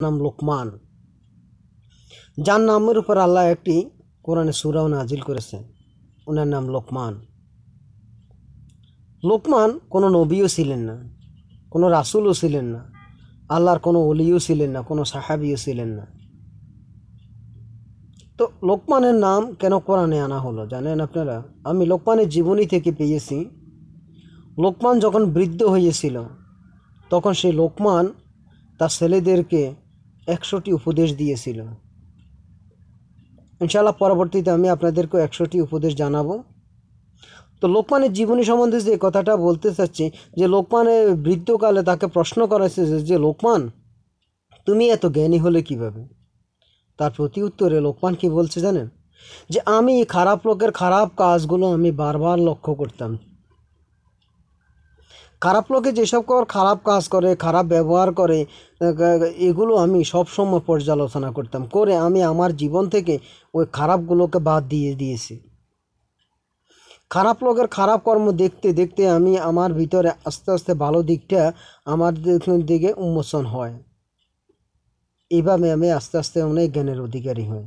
নাম লোকমান। যার নামের উপর আল্লাহ একটি কোরআনে সুরাও নাজিল করেছেন। ওনার নাম লোকমান। লোকমান কোনো নবীও ছিলেন না, কোনো রাসুলও ছিলেন না, আল্লাহর কোনো অলিও ছিলেন না, কোনো সাহাবিও ছিলেন না। তো লোকমানের নাম কেন কোরআনে আনা হলো জানেন আপনারা? আমি লোকমানের জীবনী থেকে পেয়েছি। লোকমান যখন বৃদ্ধ হয়েছিল, তখন সেই লোকমান তার ছেলেদেরকে একশোটি উপদেশ দিয়েছিল। ইনশাআল্লাহ পরবর্তীতে আমি আপনাদেরকে একশোটি উপদেশ জানাব। তো লোকমানের জীবনী সম্বন্ধে যে কথাটা বলতে চাচ্ছি, যে লোকমানের বৃদ্ধকালে তাকে প্রশ্ন করা হয়েছে যে- যে লোকমান, তুমি এত জ্ঞানী হলে কীভাবে? তার প্রতি উত্তরে লোকমান কি বলছে জানেন? যে, আমি খারাপ লোকের খারাপ কাজগুলো আমি বারবার লক্ষ্য করতাম। খারাপ লোকে যেসব কর খারাপ কাজ করে, খারাপ ব্যবহার করে এগুলো আমি সবসময় পর্যালোচনা করতাম। করে আমি আমার জীবন থেকে ওই খারাপগুলোকে বাদ দিয়ে দিয়েছি। খারাপ লোকের খারাপ কর্ম দেখতে দেখতে আমি আমার ভিতরে আস্তে আস্তে ভালো দিকটা আমার দিকে উন্মোচন হয়। এভাবে আমি আস্তে আস্তে অনেক জ্ঞানের অধিকারী হই।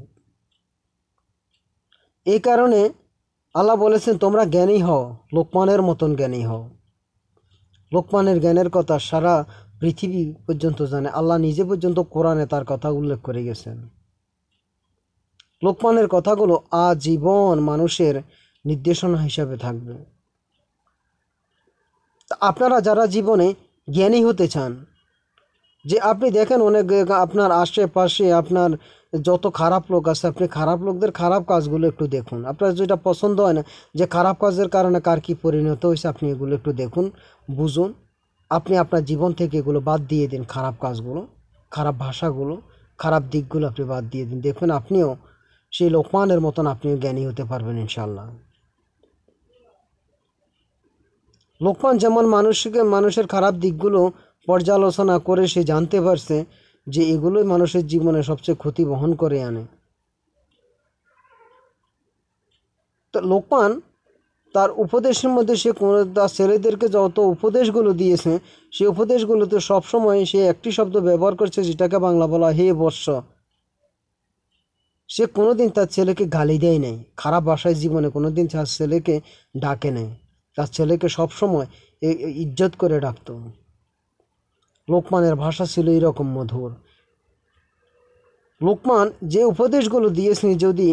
এই কারণে আল্লাহ বলেছেন, তোমরা জ্ঞানী হও, লোকমানের মতন জ্ঞানী হও। লোকমানের জ্ঞানের কথা সারা পৃথিবী পর্যন্ত জানে। আল্লাহ নিজে পর্যন্ত কোরআনে তার কথা উল্লেখ করে গেছেন। লোকমানের কথাগুলো আজীবন মানুষের নির্দেশনা হিসাবে থাকবে। আপনারা যারা জীবনে জ্ঞানী হতে চান, যে আপনি দেখেন অনেক আপনার আশেপাশে আপনার যত খারাপ লোক আছে, আপনি খারাপ লোকদের খারাপ কাজগুলো একটু দেখুন। আপনার যেটা পছন্দ হয় না, যে খারাপ কাজের কারণে কার কী পরিণত হয়েছে, আপনি এগুলো একটু দেখুন, বুঝুন। আপনি আপনার জীবন থেকে এগুলো বাদ দিয়ে দিন, খারাপ কাজগুলো, খারাপ ভাষাগুলো, খারাপ দিকগুলো আপনি বাদ দিয়ে দিন। দেখুন, আপনিও সেই লোকমানের মতন আপনিও জ্ঞানী হতে পারবেন ইনশাল্লাহ লোকমান যেমন মানুষকে, মানুষের খারাপ দিকগুলো পর্যালোচনা করে সে জানতে পারছে যে এগুলোই মানুষের জীবনে সবচেয়ে ক্ষতি বহন করে আনে। তো লোকমান তার উপদেশের মধ্যে সে কোনো, তার ছেলেদেরকে যত উপদেশগুলো দিয়েছে, সে উপদেশগুলোতে সবসময় সে একটি শব্দ ব্যবহার করছে যেটাকে বাংলা বলা হে বর্ষ। সে কোনো দিন তার ছেলেকে গালি দেয় নাই। খারাপ ভাষায় জীবনে কোনো দিন তার ছেলেকে ডাকে নাই। তার ছেলেকে সবসময় ইজ্জত করে ডাকতো। লোকমানের ভাষা ছিল এরকম মধুর। লোকমান যে উপদেশগুলো দিয়েছেন, যদি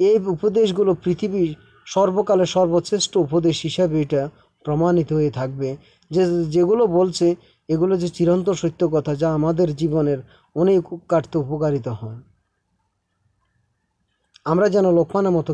এই উপদেশগুলো পৃথিবীর সর্বকালে সর্বশ্রেষ্ঠ উপদেশ হিসাবে এটা প্রমাণিত হয়ে থাকবে, যে যেগুলো বলছে, এগুলো যে চিরন্ত সত্য কথা, যা আমাদের জীবনের অনেক কাটতে উপকারিত হয়। আমরা যেন লোকমানের মতো